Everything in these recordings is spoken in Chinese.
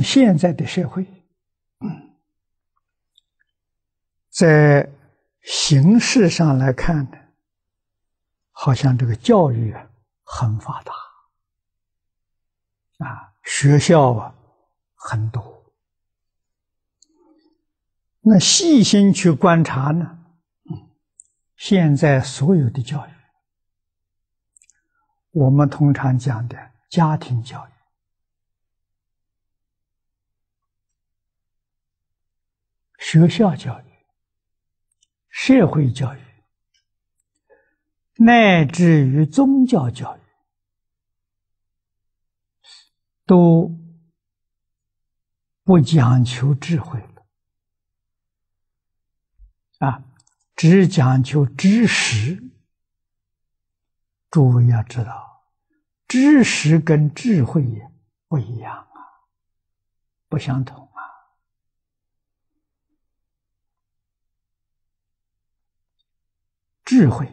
现在的社会，在形式上来看呢，好像这个教育很发达，啊，学校啊很多。那细心去观察呢，现在所有的教育，我们通常讲的家庭教育。学校教育、社会教育，乃至于宗教教育，都不讲求智慧了啊，只讲求知识。诸位要知道，知识跟智慧也不一样啊，不相同。智慧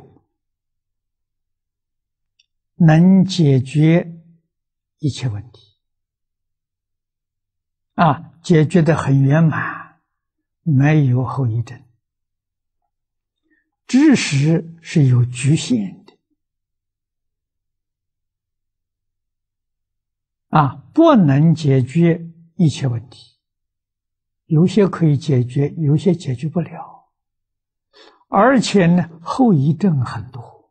能解决一切问题，啊，解决的很圆满，没有后遗症。知识是有局限的，啊，不能解决一切问题，有些可以解决，有些解决不了。而且呢，后遗症很多，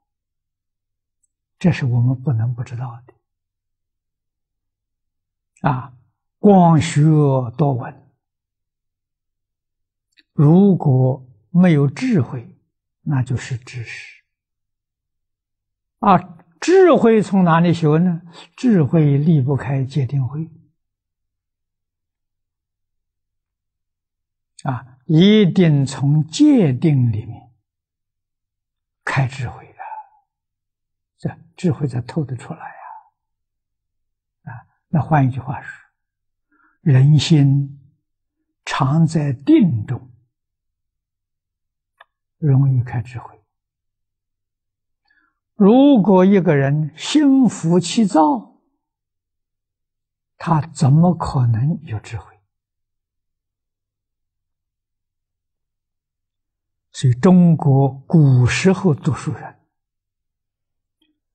这是我们不能不知道的。啊，光学多闻，如果没有智慧，那就是知识。啊，智慧从哪里学呢？智慧离不开戒定慧。啊，一定从戒定里面。开智慧的，这智慧才透得出来呀！啊，那换一句话说，人心常在定中，容易开智慧。如果一个人心浮气躁，他怎么可能有智慧？所以，中国古时候读书人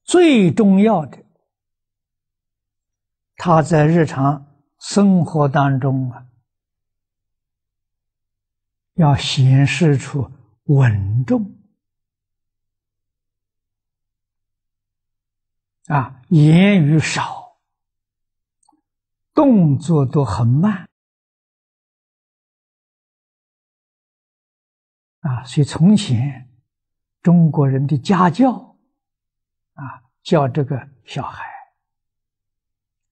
最重要的，他在日常生活当中啊，要显示出稳重啊，言语少，动作都很慢。啊，所以从前中国人的家教啊，教这个小孩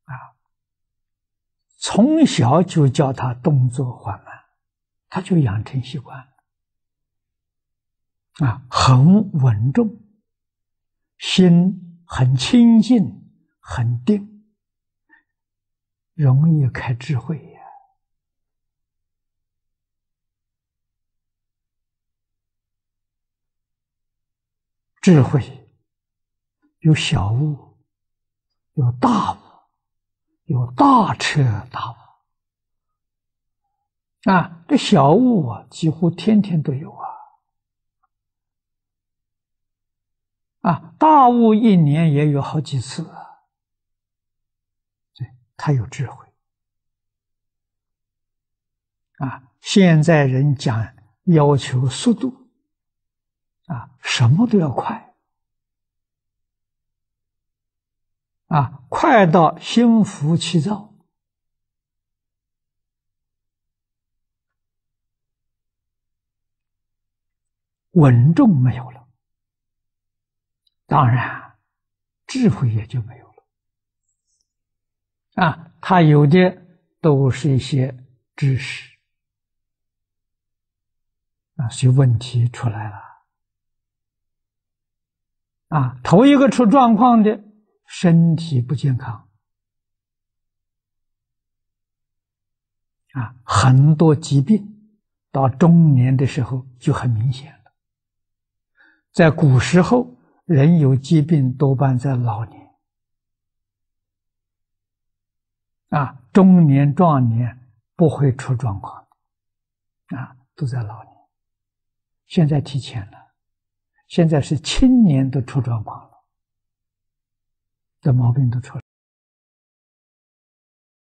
啊，从小就教他动作缓慢，他就养成习惯啊，很稳重，心很清净，很定，容易开智慧。智慧有小悟，有大悟，有大彻大悟啊！这小悟啊，几乎天天都有啊！啊，大悟一年也有好几次啊！对，他有智慧啊！现在人讲要求速度。啊，什么都要快，啊，快到心浮气躁，稳重没有了，当然智慧也就没有了。啊，他有的都是一些知识，啊，所以问题出来了。啊，头一个出状况的，身体不健康，啊，很多疾病到中年的时候就很明显了。在古时候，人有疾病多半在老年，啊，中年壮年不会出状况啊，都在老年。现在提前了，现在是青年都出状况了，这毛病都出来。